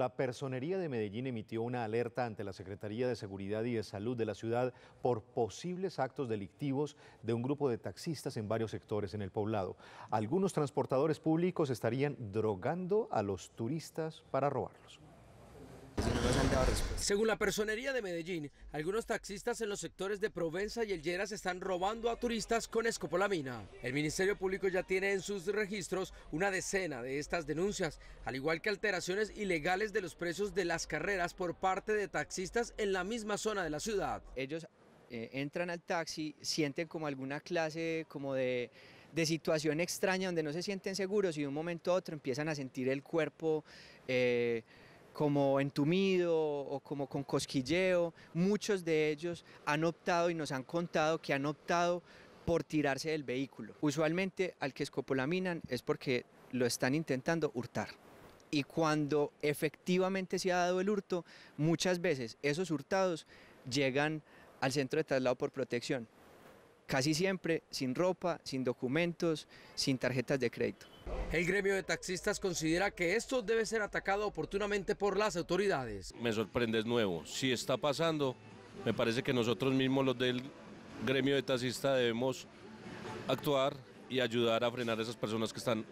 La Personería de Medellín emitió una alerta ante la Secretaría de Seguridad y de Salud de la ciudad por posibles actos delictivos de un grupo de taxistas en varios sectores en el poblado. Algunos transportadores públicos estarían drogando a los turistas para robarlos. Según la personería de Medellín, algunos taxistas en los sectores de Provenza y El Lleras están robando a turistas con escopolamina. El Ministerio Público ya tiene en sus registros una decena de estas denuncias, al igual que alteraciones ilegales de los precios de las carreras por parte de taxistas en la misma zona de la ciudad. Ellos eh, entran al taxi, sienten como alguna clase como de de situación extraña donde no se sienten seguros y de un momento a otro empiezan a sentir el cuerpo eh, como entumido o como con cosquilleo. Muchos de ellos han optado y nos han contado que han optado por tirarse del vehículo. Usualmente al que escopolaminan es porque lo están intentando hurtar. Y cuando efectivamente se ha dado el hurto, muchas veces esos hurtados llegan al centro de traslado por protección casi siempre sin ropa, sin documentos, sin tarjetas de crédito. El gremio de taxistas considera que esto debe ser atacado oportunamente por las autoridades. Me sorprende, es nuevo. Si está pasando, me parece que nosotros mismos los del gremio de taxistas debemos actuar y ayudar a frenar a esas personas que están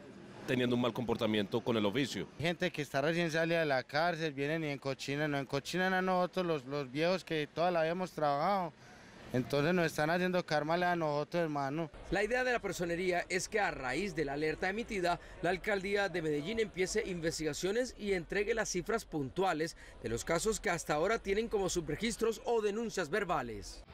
teniendo un mal comportamiento con el oficio. Gente que está recién salida de la cárcel, vienen y encochinan, no encochinan a nosotros los, los viejos que toda la vida hemos trabajado. Entonces nos están haciendo karma a nosotros, hermano. La idea de la personería es que a raíz de la alerta emitida, la alcaldía de Medellín empiece investigaciones y entregue las cifras puntuales de los casos que hasta ahora tienen como subregistros o denuncias verbales.